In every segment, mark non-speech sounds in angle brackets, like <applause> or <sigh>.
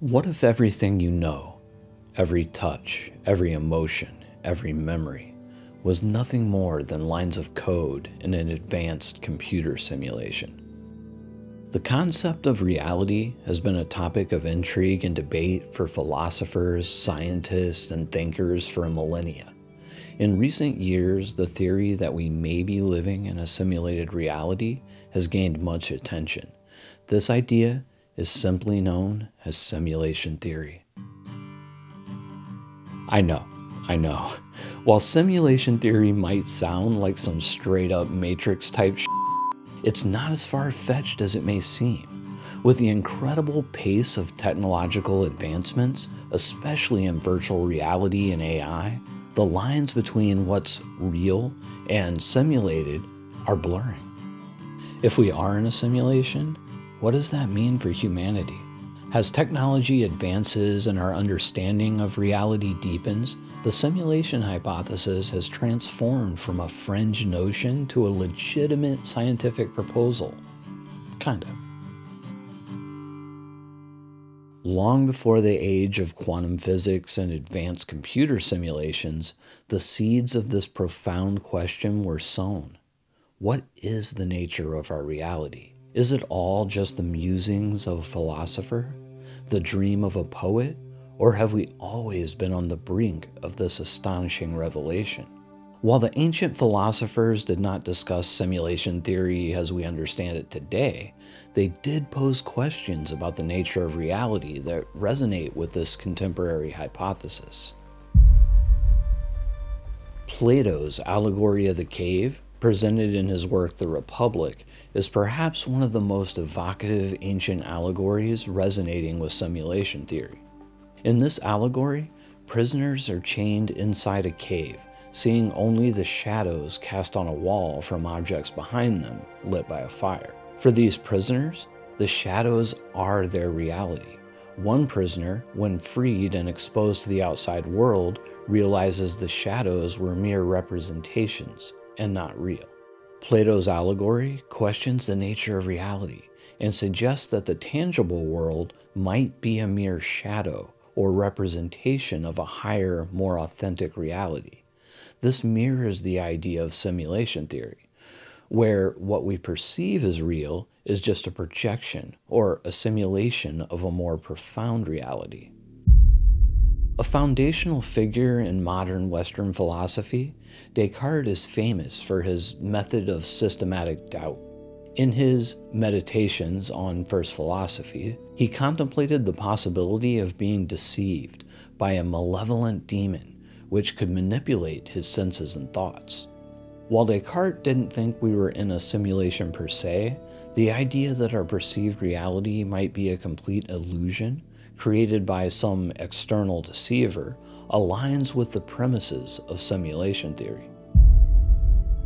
What if everything you know, every touch, every emotion, every memory, was nothing more than lines of code in an advanced computer simulation? The concept of reality has been a topic of intrigue and debate for philosophers, scientists, and thinkers for millennia. In recent years, the theory that we may be living in a simulated reality has gained much attention. This idea is simply known as simulation theory. I know, I know. <laughs> While simulation theory might sound like some straight up Matrix type shit, it's not as far fetched as it may seem. With the incredible pace of technological advancements, especially in virtual reality and AI, the lines between what's real and simulated are blurring. If we are in a simulation, what does that mean for humanity? As technology advances and our understanding of reality deepens, the simulation hypothesis has transformed from a fringe notion to a legitimate scientific proposal. Kind of. Long before the age of quantum physics and advanced computer simulations, the seeds of this profound question were sown. What is the nature of our reality? Is it all just the musings of a philosopher, the dream of a poet, or have we always been on the brink of this astonishing revelation? While the ancient philosophers did not discuss simulation theory as we understand it today, they did pose questions about the nature of reality that resonate with this contemporary hypothesis. Plato's allegory of the cave presented in his work The Republic, is perhaps one of the most evocative ancient allegories resonating with simulation theory. In this allegory, prisoners are chained inside a cave, seeing only the shadows cast on a wall from objects behind them lit by a fire. For these prisoners, the shadows are their reality. One prisoner, when freed and exposed to the outside world, realizes the shadows were mere representations and not real. Plato's allegory questions the nature of reality and suggests that the tangible world might be a mere shadow or representation of a higher, more authentic reality. This mirrors the idea of simulation theory, where what we perceive as real is just a projection or a simulation of a more profound reality. A foundational figure in modern Western philosophy, Descartes is famous for his method of systematic doubt. In his Meditations on First Philosophy, he contemplated the possibility of being deceived by a malevolent demon which could manipulate his senses and thoughts. While Descartes didn't think we were in a simulation per se, the idea that our perceived reality might be a complete illusion created by some external deceiver aligns with the premises of simulation theory.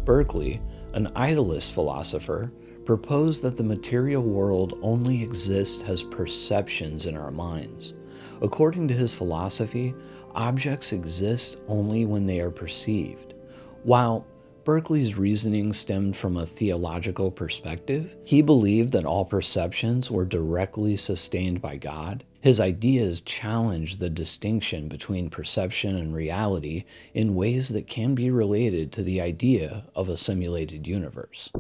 Berkeley, an idealist philosopher, proposed that the material world only exists as perceptions in our minds. According to his philosophy, objects exist only when they are perceived. While Berkeley's reasoning stemmed from a theological perspective, he believed that all perceptions were directly sustained by God his ideas challenge the distinction between perception and reality in ways that can be related to the idea of a simulated universe.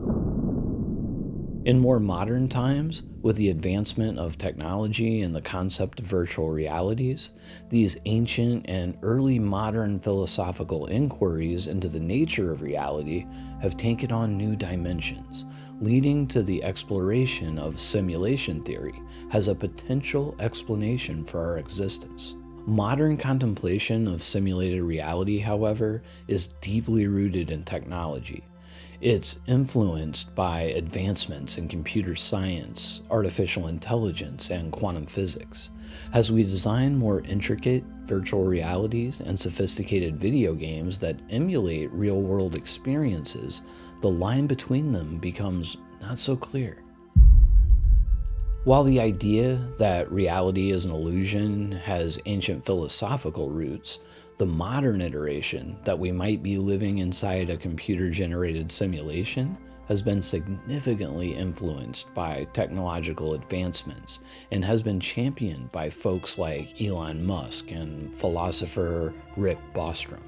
In more modern times, with the advancement of technology and the concept of virtual realities, these ancient and early modern philosophical inquiries into the nature of reality have taken on new dimensions, leading to the exploration of simulation theory has a potential explanation for our existence. Modern contemplation of simulated reality, however, is deeply rooted in technology. It's influenced by advancements in computer science, artificial intelligence, and quantum physics. As we design more intricate virtual realities and sophisticated video games that emulate real world experiences, the line between them becomes not so clear. While the idea that reality is an illusion has ancient philosophical roots, the modern iteration that we might be living inside a computer generated simulation has been significantly influenced by technological advancements and has been championed by folks like Elon Musk and philosopher Nick Bostrom.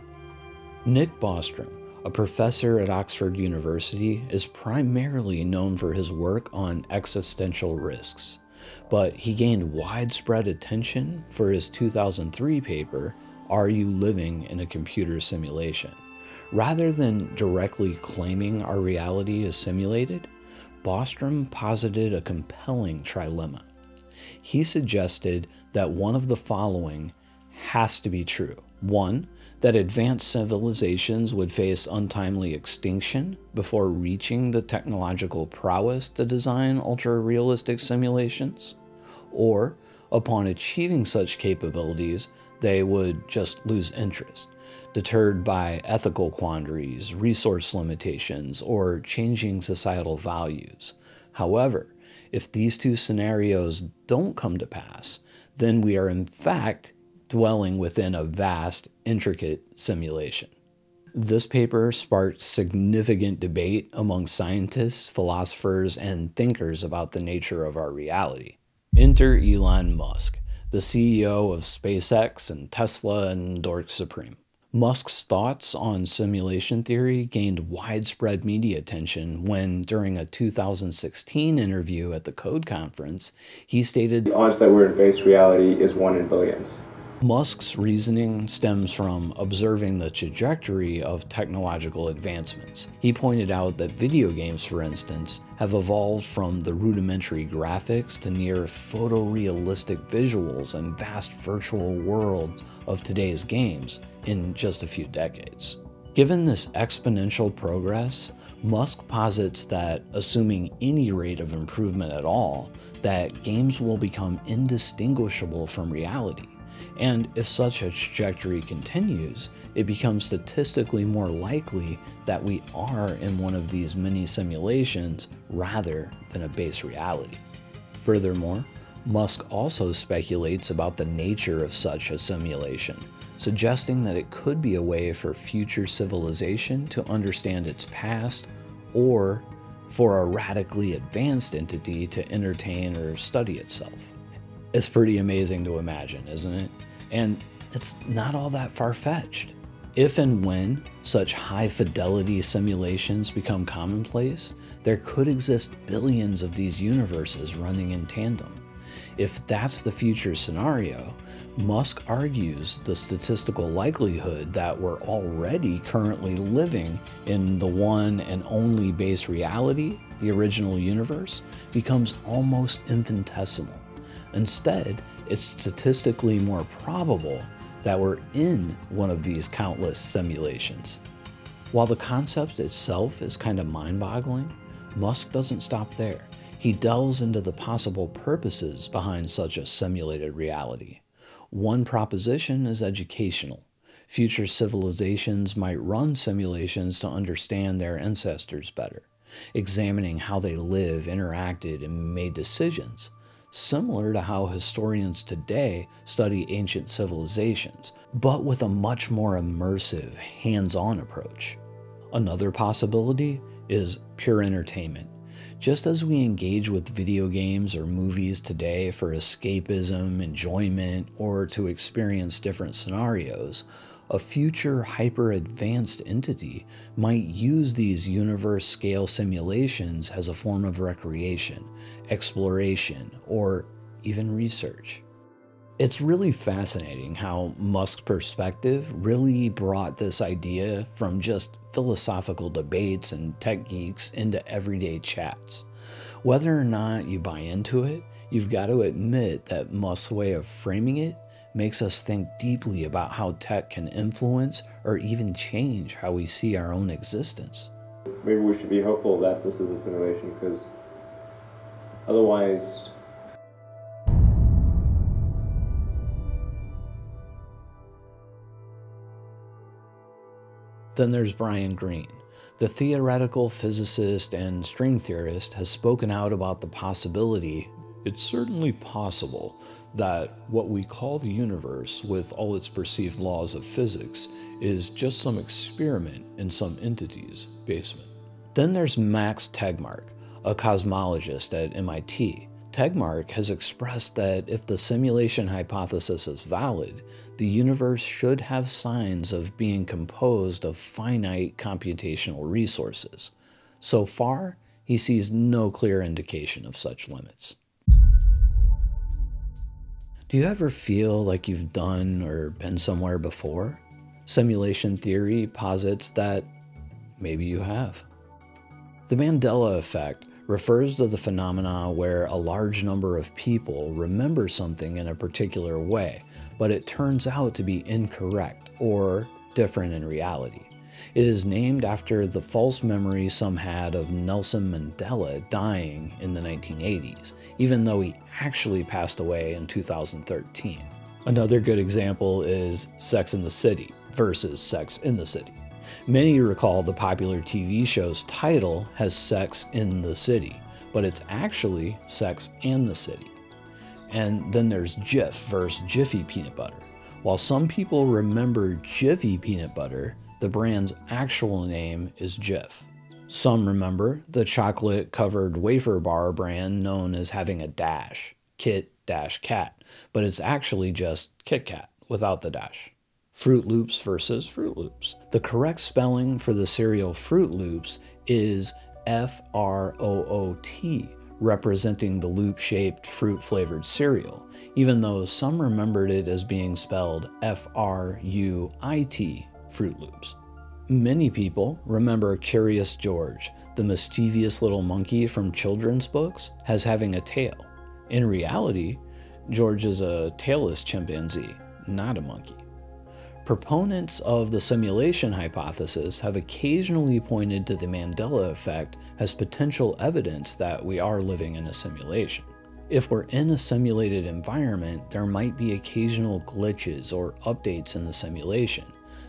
Nick Bostrom, a professor at Oxford University, is primarily known for his work on existential risks, but he gained widespread attention for his 2003 paper, Are You Living in a Computer Simulation? Rather than directly claiming our reality is simulated, Bostrom posited a compelling trilemma. He suggested that one of the following has to be true. One, that advanced civilizations would face untimely extinction before reaching the technological prowess to design ultra realistic simulations, or upon achieving such capabilities, they would just lose interest, deterred by ethical quandaries, resource limitations, or changing societal values. However, if these two scenarios don't come to pass, then we are in fact dwelling within a vast, intricate simulation. This paper sparked significant debate among scientists, philosophers, and thinkers about the nature of our reality. Enter Elon Musk, the CEO of SpaceX and Tesla and Dork Supreme. Musk's thoughts on simulation theory gained widespread media attention when, during a 2016 interview at the Code Conference, he stated The odds that we're in base reality is 1 in billions. Musk's reasoning stems from observing the trajectory of technological advancements. He pointed out that video games, for instance, have evolved from the rudimentary graphics to near photorealistic visuals and vast virtual worlds of today's games in just a few decades. Given this exponential progress, Musk posits that, assuming any rate of improvement at all, that games will become indistinguishable from reality. And if such a trajectory continues, it becomes statistically more likely that we are in one of these mini simulations rather than a base reality. Furthermore, Musk also speculates about the nature of such a simulation, suggesting that it could be a way for future civilization to understand its past or for a radically advanced entity to entertain or study itself. It's pretty amazing to imagine, isn't it? And it's not all that far fetched. If and when such high fidelity simulations become commonplace, there could exist billions of these universes running in tandem. If that's the future scenario, Musk argues the statistical likelihood that we're already currently living in the one and only base reality, the original universe, becomes almost infinitesimal. Instead, it's statistically more probable that we're in one of these countless simulations. While the concept itself is kind of mind boggling, Musk doesn't stop there. He delves into the possible purposes behind such a simulated reality. One proposition is educational. Future civilizations might run simulations to understand their ancestors better, examining how they live, interacted, and made decisions similar to how historians today study ancient civilizations, but with a much more immersive, hands on approach. Another possibility is pure entertainment. Just as we engage with video games or movies today for escapism, enjoyment, or to experience different scenarios, a future hyper advanced entity might use these universe scale simulations as a form of recreation, exploration, or even research. It's really fascinating how Musk's perspective really brought this idea from just philosophical debates and tech geeks into everyday chats. Whether or not you buy into it, you've got to admit that Musk's way of framing it makes us think deeply about how tech can influence or even change how we see our own existence. Maybe we should be hopeful that this is a simulation because otherwise. Then there's Brian Greene. The theoretical physicist and string theorist has spoken out about the possibility it's certainly possible that what we call the universe, with all its perceived laws of physics, is just some experiment in some entity's basement. Then there's Max Tegmark, a cosmologist at MIT. Tegmark has expressed that if the simulation hypothesis is valid, the universe should have signs of being composed of finite computational resources. So far, he sees no clear indication of such limits. Do you ever feel like you've done or been somewhere before? Simulation theory posits that maybe you have. The Mandela effect refers to the phenomena where a large number of people remember something in a particular way, but it turns out to be incorrect or different in reality. It is named after the false memory some had of Nelson Mandela dying in the 1980s, even though he actually passed away in 2013. Another good example is Sex in the City versus Sex in the City. Many recall the popular TV show's title has Sex in the City, but it's actually Sex and the City. And then there's Jif versus Jiffy peanut butter. While some people remember Jiffy peanut butter, the brand's actual name is Jif. Some remember the chocolate covered wafer bar brand known as having a dash, Kit Dash Cat, but it's actually just Kit Kat without the dash. Fruit Loops versus Fruit Loops. The correct spelling for the cereal Froot Loops is F R O O T, representing the loop shaped fruit flavored cereal, even though some remembered it as being spelled F R U I T Froot Loops. Many people remember Curious George, the mischievous little monkey from children's books, as having a tail. In reality, George is a tailless chimpanzee, not a monkey. Proponents of the simulation hypothesis have occasionally pointed to the Mandela effect as potential evidence that we are living in a simulation. If we're in a simulated environment, there might be occasional glitches or updates in the simulation,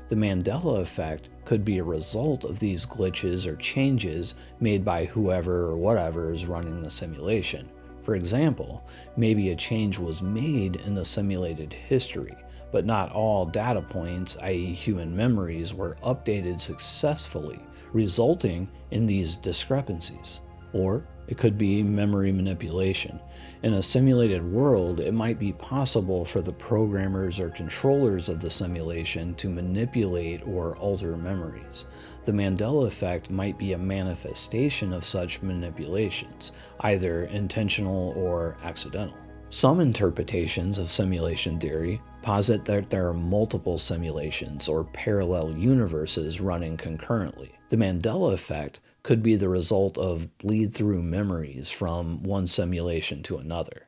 the Mandela effect could be a result of these glitches or changes made by whoever or whatever is running the simulation. For example, maybe a change was made in the simulated history, but not all data points, i.e., human memories, were updated successfully, resulting in these discrepancies. Or it could be memory manipulation. In a simulated world, it might be possible for the programmers or controllers of the simulation to manipulate or alter memories. The Mandela effect might be a manifestation of such manipulations, either intentional or accidental. Some interpretations of simulation theory posit that there are multiple simulations or parallel universes running concurrently. The Mandela effect could be the result of bleed through memories from one simulation to another.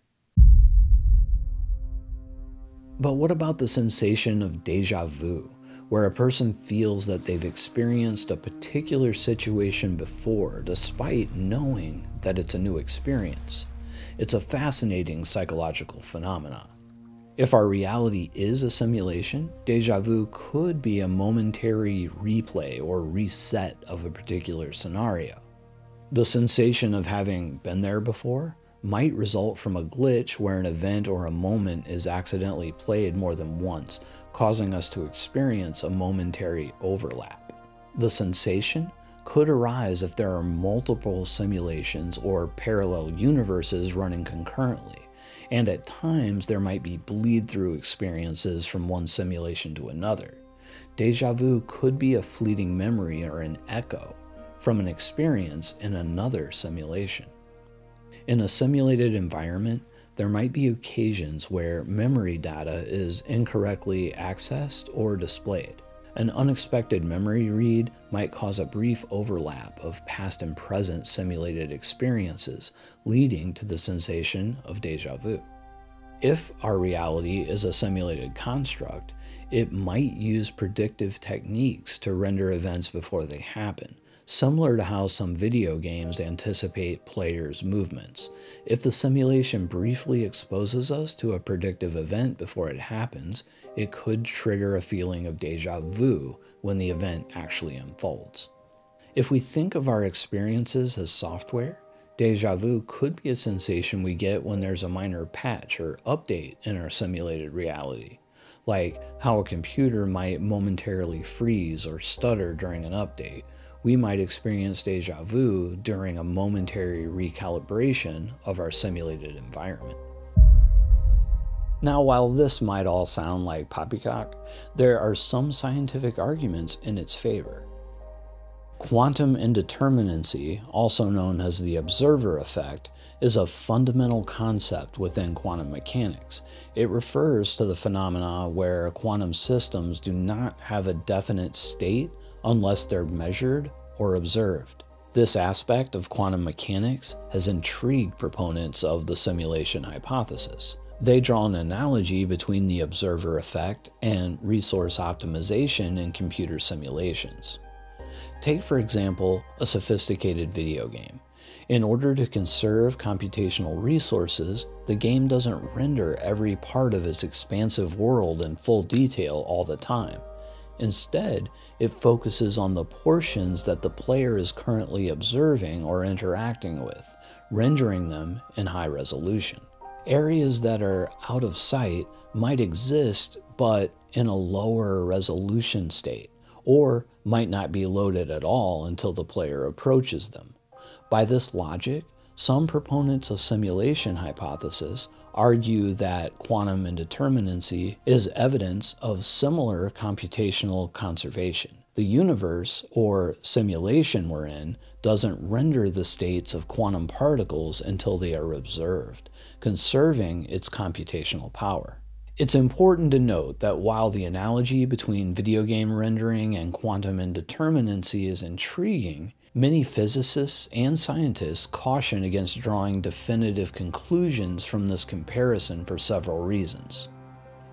But what about the sensation of deja vu, where a person feels that they've experienced a particular situation before despite knowing that it's a new experience? It's a fascinating psychological phenomenon. If our reality is a simulation, deja vu could be a momentary replay or reset of a particular scenario. The sensation of having been there before might result from a glitch where an event or a moment is accidentally played more than once, causing us to experience a momentary overlap. The sensation could arise if there are multiple simulations or parallel universes running concurrently and at times there might be bleed through experiences from one simulation to another. Deja vu could be a fleeting memory or an echo from an experience in another simulation. In a simulated environment, there might be occasions where memory data is incorrectly accessed or displayed. An unexpected memory read might cause a brief overlap of past and present simulated experiences, leading to the sensation of deja vu. If our reality is a simulated construct, it might use predictive techniques to render events before they happen, similar to how some video games anticipate players' movements. If the simulation briefly exposes us to a predictive event before it happens, it could trigger a feeling of deja vu when the event actually unfolds. If we think of our experiences as software, deja vu could be a sensation we get when there's a minor patch or update in our simulated reality, like how a computer might momentarily freeze or stutter during an update, we might experience deja vu during a momentary recalibration of our simulated environment. Now, while this might all sound like poppycock, there are some scientific arguments in its favor. Quantum indeterminacy, also known as the observer effect, is a fundamental concept within quantum mechanics. It refers to the phenomena where quantum systems do not have a definite state unless they're measured or observed. This aspect of quantum mechanics has intrigued proponents of the simulation hypothesis. They draw an analogy between the observer effect and resource optimization in computer simulations. Take, for example, a sophisticated video game. In order to conserve computational resources, the game doesn't render every part of its expansive world in full detail all the time. Instead, it focuses on the portions that the player is currently observing or interacting with, rendering them in high resolution. Areas that are out of sight might exist but in a lower resolution state, or might not be loaded at all until the player approaches them. By this logic, some proponents of simulation hypothesis argue that quantum indeterminacy is evidence of similar computational conservation. The universe, or simulation we're in, doesn't render the states of quantum particles until they are observed, conserving its computational power. It's important to note that while the analogy between video game rendering and quantum indeterminacy is intriguing, many physicists and scientists caution against drawing definitive conclusions from this comparison for several reasons.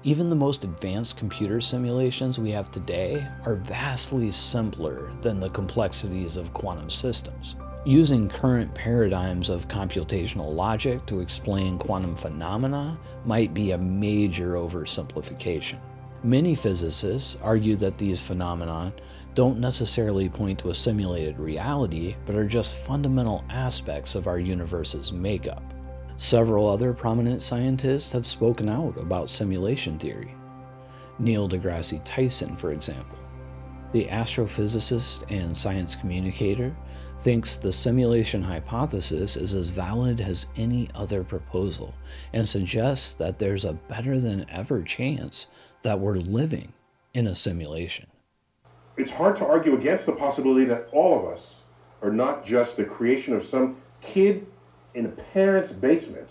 Even the most advanced computer simulations we have today are vastly simpler than the complexities of quantum systems. Using current paradigms of computational logic to explain quantum phenomena might be a major oversimplification. Many physicists argue that these phenomena don't necessarily point to a simulated reality, but are just fundamental aspects of our universe's makeup. Several other prominent scientists have spoken out about simulation theory. Neil deGrasse Tyson, for example, the astrophysicist and science communicator, thinks the simulation hypothesis is as valid as any other proposal and suggests that there's a better than ever chance that we're living in a simulation. It's hard to argue against the possibility that all of us are not just the creation of some kid in a parent's basement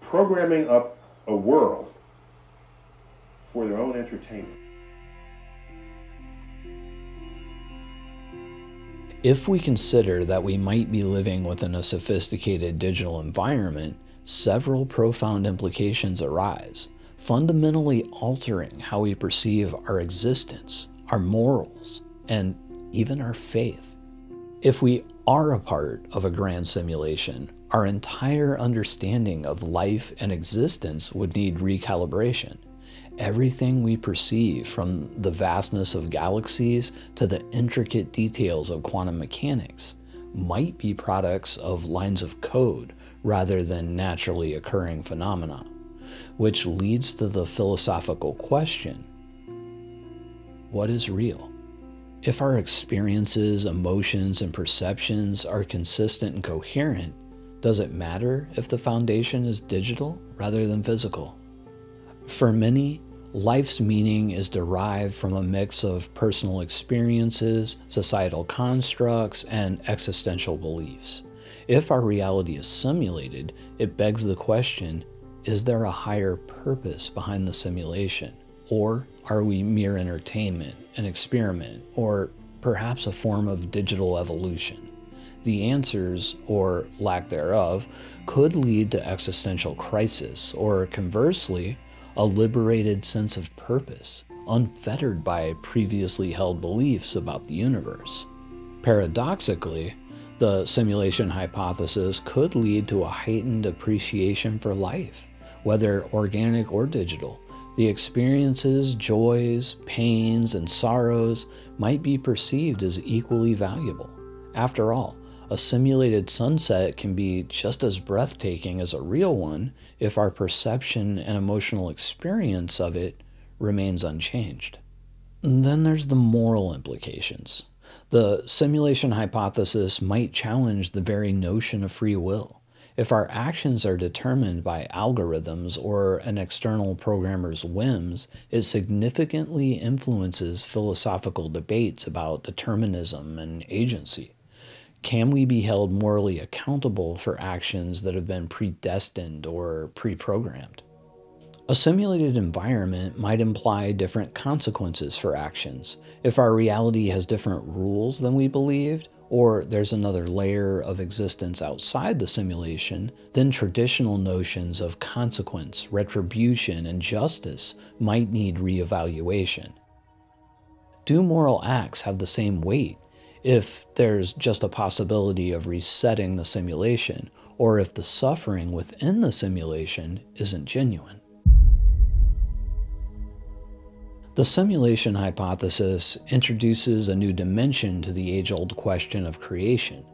programming up a world for their own entertainment. If we consider that we might be living within a sophisticated digital environment, several profound implications arise, fundamentally altering how we perceive our existence, our morals, and even our faith. If we are a part of a grand simulation, our entire understanding of life and existence would need recalibration. Everything we perceive, from the vastness of galaxies to the intricate details of quantum mechanics, might be products of lines of code rather than naturally occurring phenomena, which leads to the philosophical question what is real? If our experiences, emotions, and perceptions are consistent and coherent, does it matter if the foundation is digital rather than physical? For many, life's meaning is derived from a mix of personal experiences, societal constructs, and existential beliefs. If our reality is simulated, it begs the question is there a higher purpose behind the simulation? Or are we mere entertainment, an experiment, or perhaps a form of digital evolution? the answers, or lack thereof, could lead to existential crisis, or conversely, a liberated sense of purpose, unfettered by previously held beliefs about the universe. Paradoxically, the simulation hypothesis could lead to a heightened appreciation for life, whether organic or digital. The experiences, joys, pains, and sorrows might be perceived as equally valuable. After all, a simulated sunset can be just as breathtaking as a real one if our perception and emotional experience of it remains unchanged. And then there's the moral implications. The simulation hypothesis might challenge the very notion of free will. If our actions are determined by algorithms or an external programmer's whims, it significantly influences philosophical debates about determinism and agency. Can we be held morally accountable for actions that have been predestined or pre programmed? A simulated environment might imply different consequences for actions. If our reality has different rules than we believed, or there's another layer of existence outside the simulation, then traditional notions of consequence, retribution, and justice might need reevaluation. Do moral acts have the same weight if there's just a possibility of resetting the simulation, or if the suffering within the simulation isn't genuine? The simulation hypothesis introduces a new dimension to the age old question of creation.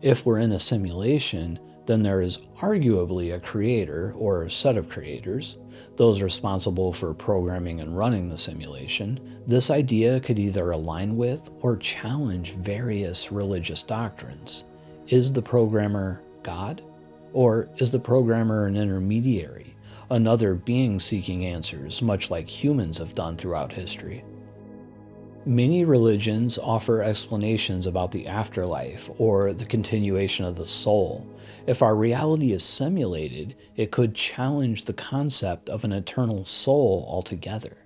If we're in a simulation, then there is arguably a creator or a set of creators, those responsible for programming and running the simulation. This idea could either align with or challenge various religious doctrines. Is the programmer God? Or is the programmer an intermediary? Another being seeking answers, much like humans have done throughout history. Many religions offer explanations about the afterlife or the continuation of the soul. If our reality is simulated, it could challenge the concept of an eternal soul altogether.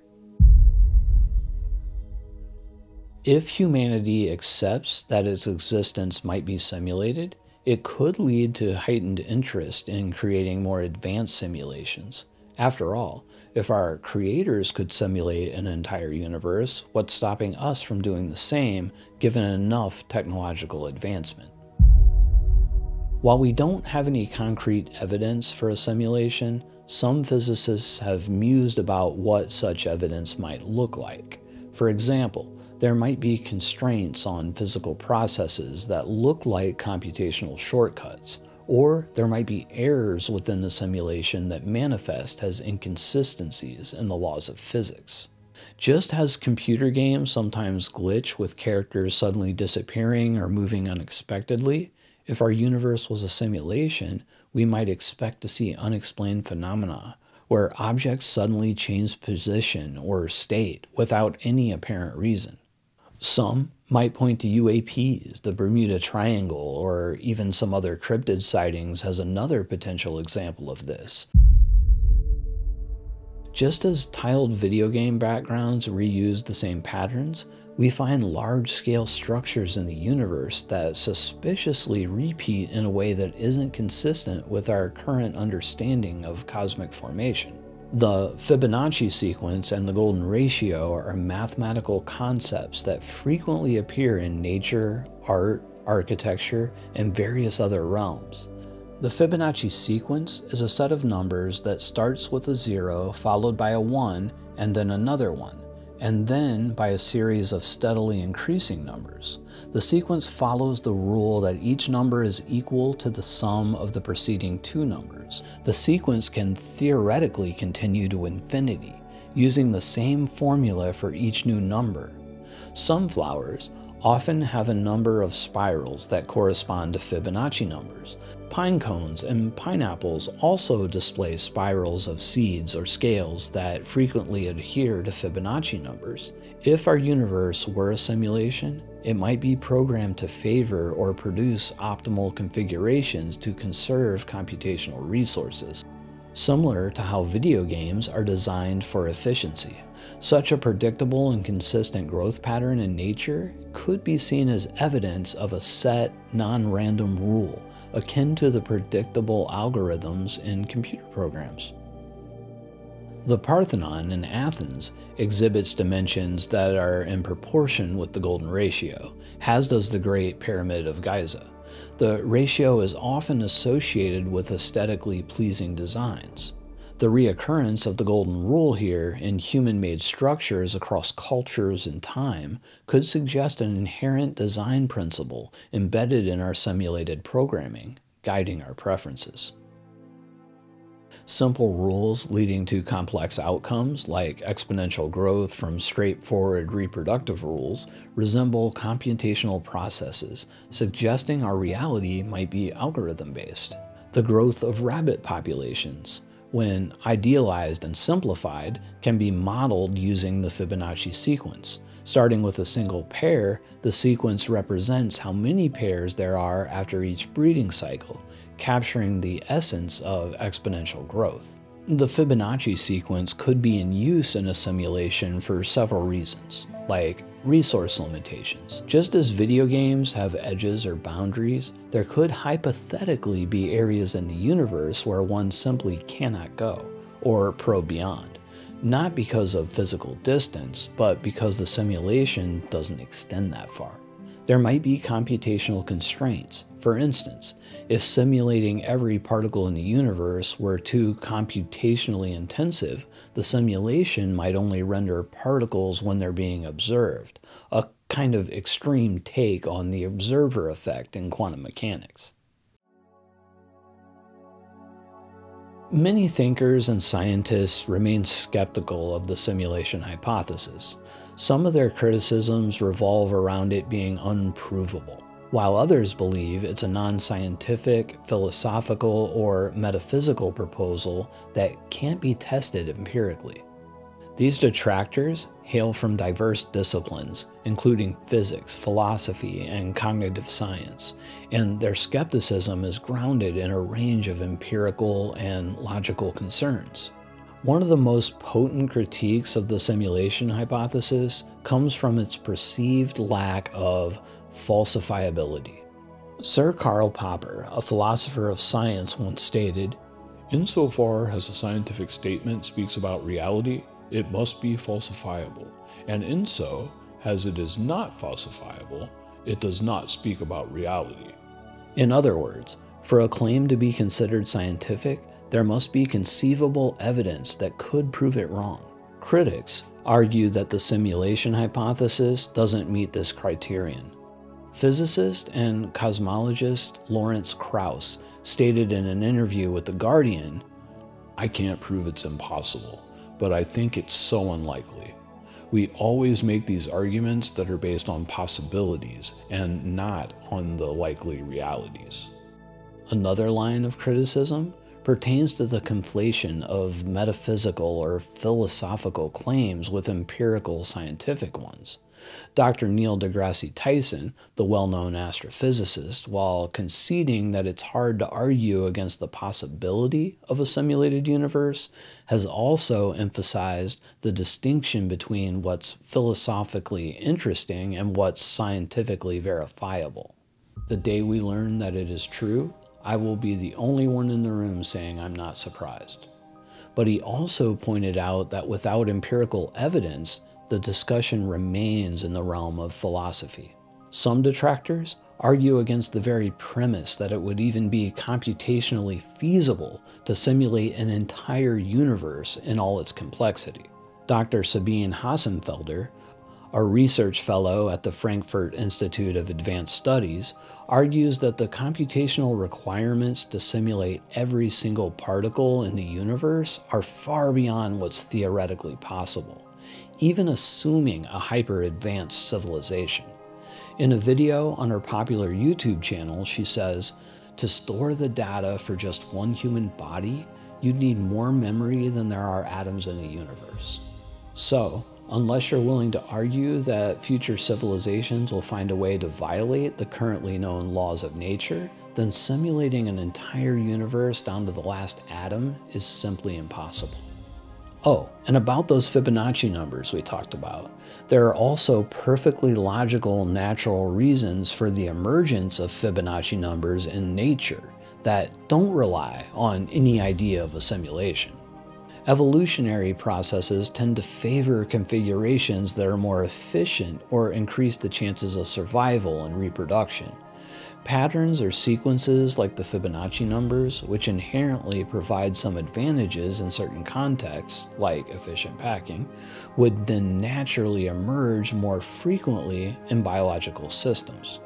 If humanity accepts that its existence might be simulated, it could lead to heightened interest in creating more advanced simulations. After all, if our creators could simulate an entire universe, what's stopping us from doing the same given enough technological advancement? While we don't have any concrete evidence for a simulation, some physicists have mused about what such evidence might look like. For example, there might be constraints on physical processes that look like computational shortcuts, or there might be errors within the simulation that manifest as inconsistencies in the laws of physics. Just as computer games sometimes glitch with characters suddenly disappearing or moving unexpectedly, if our universe was a simulation, we might expect to see unexplained phenomena where objects suddenly change position or state without any apparent reason. Some might point to UAPs, the Bermuda Triangle, or even some other cryptid sightings as another potential example of this. Just as tiled video game backgrounds reuse the same patterns, we find large-scale structures in the universe that suspiciously repeat in a way that isn't consistent with our current understanding of cosmic formation. The Fibonacci sequence and the golden ratio are mathematical concepts that frequently appear in nature, art, architecture, and various other realms. The Fibonacci sequence is a set of numbers that starts with a 0 followed by a 1 and then another 1 and then by a series of steadily increasing numbers. The sequence follows the rule that each number is equal to the sum of the preceding two numbers. The sequence can theoretically continue to infinity, using the same formula for each new number. Sunflowers often have a number of spirals that correspond to Fibonacci numbers, Pine cones and pineapples also display spirals of seeds or scales that frequently adhere to Fibonacci numbers. If our universe were a simulation, it might be programmed to favor or produce optimal configurations to conserve computational resources, similar to how video games are designed for efficiency. Such a predictable and consistent growth pattern in nature could be seen as evidence of a set, non-random rule akin to the predictable algorithms in computer programs. The Parthenon in Athens exhibits dimensions that are in proportion with the golden ratio, as does the Great Pyramid of Giza. The ratio is often associated with aesthetically pleasing designs. The reoccurrence of the golden rule here in human made structures across cultures and time could suggest an inherent design principle embedded in our simulated programming, guiding our preferences. Simple rules leading to complex outcomes, like exponential growth from straightforward reproductive rules, resemble computational processes, suggesting our reality might be algorithm based. The growth of rabbit populations, when idealized and simplified, can be modeled using the Fibonacci sequence. Starting with a single pair, the sequence represents how many pairs there are after each breeding cycle, capturing the essence of exponential growth. The Fibonacci sequence could be in use in a simulation for several reasons, like resource limitations. Just as video games have edges or boundaries, there could hypothetically be areas in the universe where one simply cannot go, or probe beyond. Not because of physical distance, but because the simulation doesn't extend that far. There might be computational constraints. For instance, if simulating every particle in the universe were too computationally intensive, the simulation might only render particles when they're being observed, a kind of extreme take on the observer effect in quantum mechanics. Many thinkers and scientists remain skeptical of the simulation hypothesis. Some of their criticisms revolve around it being unprovable, while others believe it's a non scientific, philosophical, or metaphysical proposal that can't be tested empirically. These detractors hail from diverse disciplines, including physics, philosophy, and cognitive science, and their skepticism is grounded in a range of empirical and logical concerns. One of the most potent critiques of the simulation hypothesis comes from its perceived lack of falsifiability. Sir Karl Popper, a philosopher of science, once stated Insofar as a scientific statement speaks about reality, it must be falsifiable, and in so as it is not falsifiable, it does not speak about reality. In other words, for a claim to be considered scientific, there must be conceivable evidence that could prove it wrong. Critics argue that the simulation hypothesis doesn't meet this criterion. Physicist and cosmologist Lawrence Krauss stated in an interview with The Guardian I can't prove it's impossible, but I think it's so unlikely. We always make these arguments that are based on possibilities and not on the likely realities. Another line of criticism pertains to the conflation of metaphysical or philosophical claims with empirical scientific ones. Dr. Neil deGrasse Tyson, the well known astrophysicist, while conceding that it's hard to argue against the possibility of a simulated universe, has also emphasized the distinction between what's philosophically interesting and what's scientifically verifiable. The day we learn that it is true, I will be the only one in the room saying I'm not surprised. But he also pointed out that without empirical evidence, the discussion remains in the realm of philosophy. Some detractors argue against the very premise that it would even be computationally feasible to simulate an entire universe in all its complexity. Dr. Sabine Hossenfelder, a research fellow at the Frankfurt Institute of Advanced Studies, argues that the computational requirements to simulate every single particle in the universe are far beyond what's theoretically possible even assuming a hyper advanced civilization. In a video on her popular YouTube channel, she says, To store the data for just one human body, you'd need more memory than there are atoms in the universe. So, unless you're willing to argue that future civilizations will find a way to violate the currently known laws of nature, then simulating an entire universe down to the last atom is simply impossible. Oh, and about those Fibonacci numbers we talked about, there are also perfectly logical natural reasons for the emergence of Fibonacci numbers in nature that don't rely on any idea of a simulation. Evolutionary processes tend to favor configurations that are more efficient or increase the chances of survival and reproduction. Patterns or sequences like the Fibonacci numbers, which inherently provide some advantages in certain contexts, like efficient packing, would then naturally emerge more frequently in biological systems.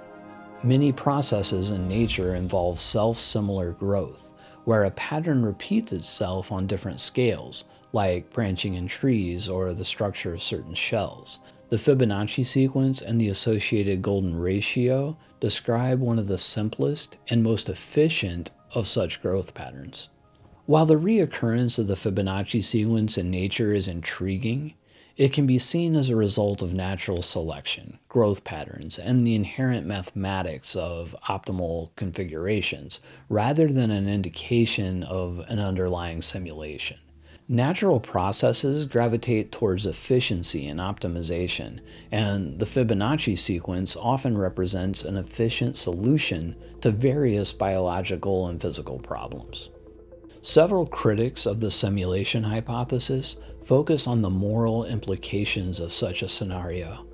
Many processes in nature involve self-similar growth, where a pattern repeats itself on different scales, like branching in trees or the structure of certain shells. The Fibonacci sequence and the associated golden ratio describe one of the simplest and most efficient of such growth patterns. While the reoccurrence of the Fibonacci sequence in nature is intriguing, it can be seen as a result of natural selection, growth patterns, and the inherent mathematics of optimal configurations, rather than an indication of an underlying simulation. Natural processes gravitate towards efficiency and optimization, and the Fibonacci sequence often represents an efficient solution to various biological and physical problems. Several critics of the simulation hypothesis focus on the moral implications of such a scenario.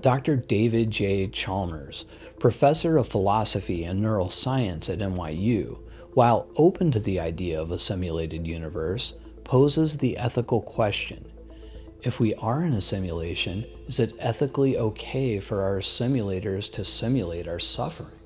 Dr. David J. Chalmers, professor of philosophy and neuroscience at NYU, while open to the idea of a simulated universe, poses the ethical question if we are in a simulation, is it ethically okay for our simulators to simulate our suffering?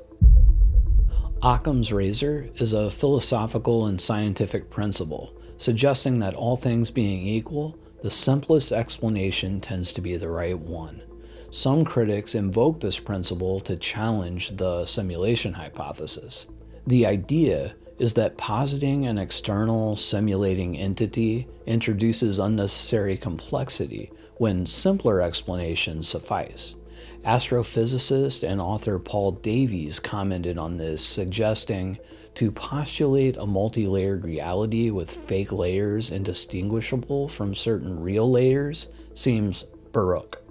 Occam's razor is a philosophical and scientific principle, suggesting that all things being equal, the simplest explanation tends to be the right one. Some critics invoke this principle to challenge the simulation hypothesis. The idea is that positing an external simulating entity introduces unnecessary complexity when simpler explanations suffice. Astrophysicist and author Paul Davies commented on this, suggesting to postulate a multi layered reality with fake layers indistinguishable from certain real layers seems baroque.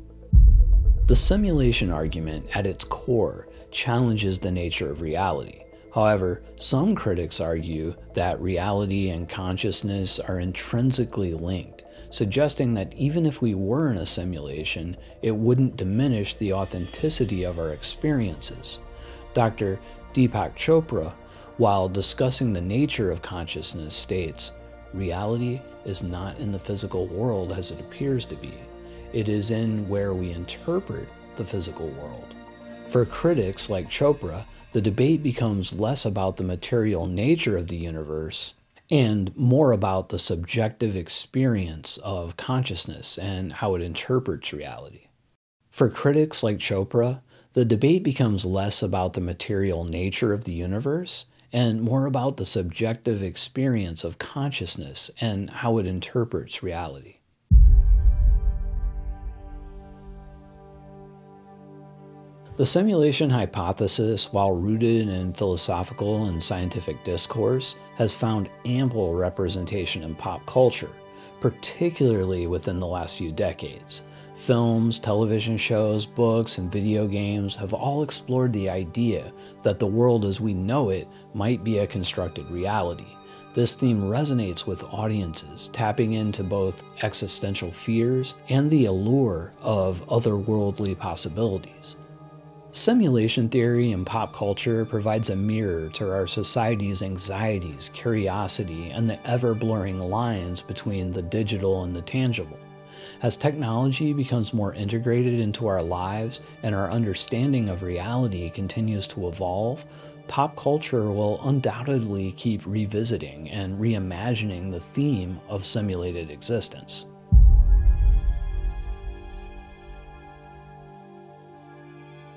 The simulation argument, at its core, challenges the nature of reality. However, some critics argue that reality and consciousness are intrinsically linked suggesting that even if we were in a simulation, it wouldn't diminish the authenticity of our experiences. Dr. Deepak Chopra, while discussing the nature of consciousness, states reality is not in the physical world as it appears to be, it is in where we interpret the physical world. For critics like Chopra, the debate becomes less about the material nature of the universe and more about the subjective experience of consciousness and how it interprets reality. For critics like Chopra, the debate becomes less about the material nature of the universe and more about the subjective experience of consciousness and how it interprets reality. The simulation hypothesis, while rooted in philosophical and scientific discourse, has found ample representation in pop culture, particularly within the last few decades. Films, television shows, books, and video games have all explored the idea that the world as we know it might be a constructed reality. This theme resonates with audiences, tapping into both existential fears and the allure of otherworldly possibilities. Simulation theory in pop culture provides a mirror to our society's anxieties, curiosity, and the ever blurring lines between the digital and the tangible. As technology becomes more integrated into our lives and our understanding of reality continues to evolve, pop culture will undoubtedly keep revisiting and reimagining the theme of simulated existence.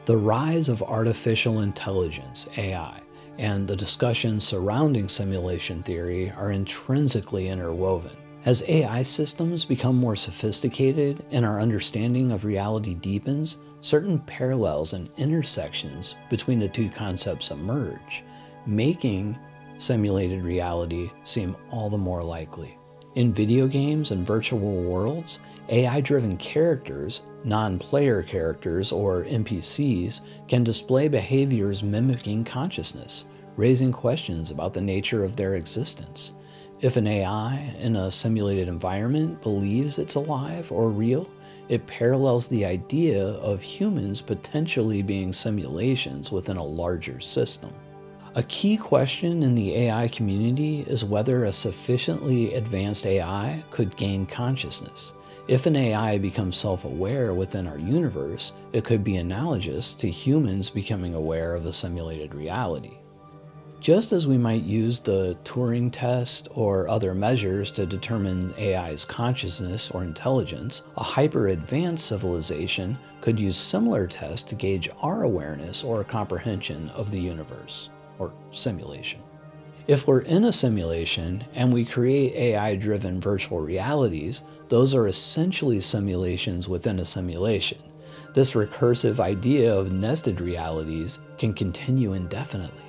The rise of artificial intelligence, AI, and the discussions surrounding simulation theory are intrinsically interwoven. As AI systems become more sophisticated and our understanding of reality deepens, certain parallels and intersections between the two concepts emerge, making simulated reality seem all the more likely. In video games and virtual worlds, AI driven characters, non player characters, or NPCs, can display behaviors mimicking consciousness, raising questions about the nature of their existence. If an AI in a simulated environment believes it's alive or real, it parallels the idea of humans potentially being simulations within a larger system. A key question in the AI community is whether a sufficiently advanced AI could gain consciousness. If an AI becomes self aware within our universe, it could be analogous to humans becoming aware of a simulated reality. Just as we might use the Turing test or other measures to determine AI's consciousness or intelligence, a hyper advanced civilization could use similar tests to gauge our awareness or comprehension of the universe or simulation. If we're in a simulation and we create AI driven virtual realities, those are essentially simulations within a simulation. This recursive idea of nested realities can continue indefinitely.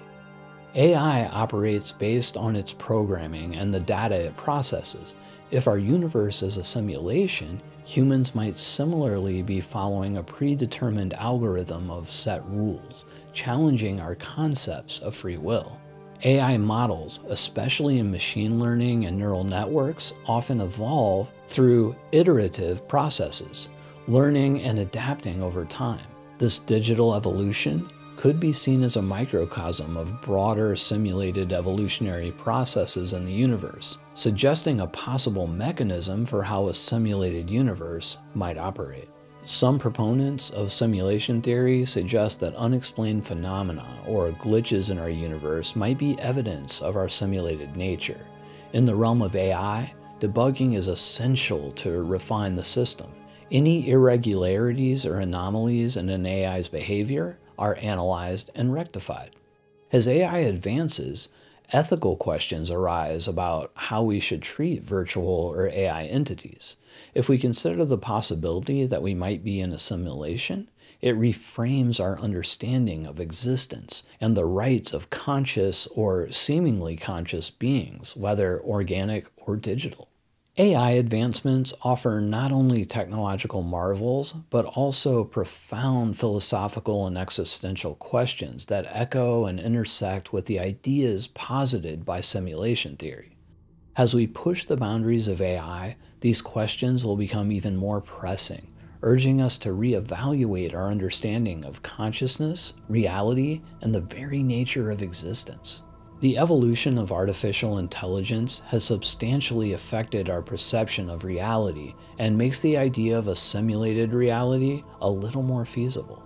AI operates based on its programming and the data it processes. If our universe is a simulation, humans might similarly be following a predetermined algorithm of set rules, challenging our concepts of free will. AI models, especially in machine learning and neural networks, often evolve through iterative processes, learning and adapting over time. This digital evolution could be seen as a microcosm of broader simulated evolutionary processes in the universe, suggesting a possible mechanism for how a simulated universe might operate. Some proponents of simulation theory suggest that unexplained phenomena or glitches in our universe might be evidence of our simulated nature. In the realm of AI, debugging is essential to refine the system. Any irregularities or anomalies in an AI's behavior are analyzed and rectified. As AI advances, ethical questions arise about how we should treat virtual or AI entities. If we consider the possibility that we might be in a simulation, it reframes our understanding of existence and the rights of conscious or seemingly conscious beings, whether organic or digital. AI advancements offer not only technological marvels, but also profound philosophical and existential questions that echo and intersect with the ideas posited by simulation theory. As we push the boundaries of AI, these questions will become even more pressing, urging us to reevaluate our understanding of consciousness, reality, and the very nature of existence. The evolution of artificial intelligence has substantially affected our perception of reality and makes the idea of a simulated reality a little more feasible.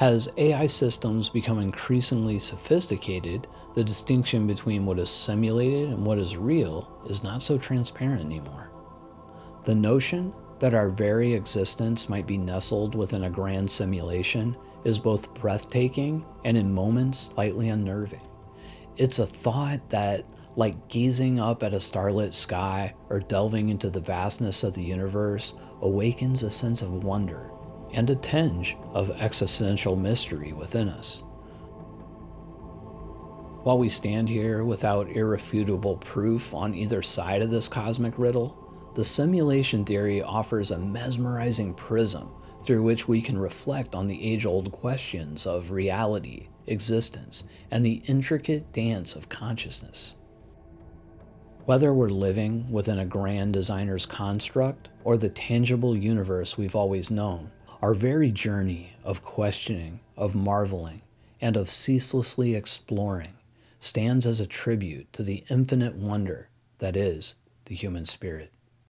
As AI systems become increasingly sophisticated, the distinction between what is simulated and what is real is not so transparent anymore. The notion that our very existence might be nestled within a grand simulation is both breathtaking and in moments slightly unnerving. It's a thought that, like gazing up at a starlit sky or delving into the vastness of the universe, awakens a sense of wonder and a tinge of existential mystery within us. While we stand here without irrefutable proof on either side of this cosmic riddle, the simulation theory offers a mesmerizing prism through which we can reflect on the age old questions of reality, existence, and the intricate dance of consciousness. Whether we're living within a grand designer's construct or the tangible universe we've always known, our very journey of questioning, of marveling, and of ceaselessly exploring stands as a tribute to the infinite wonder that is the human spirit.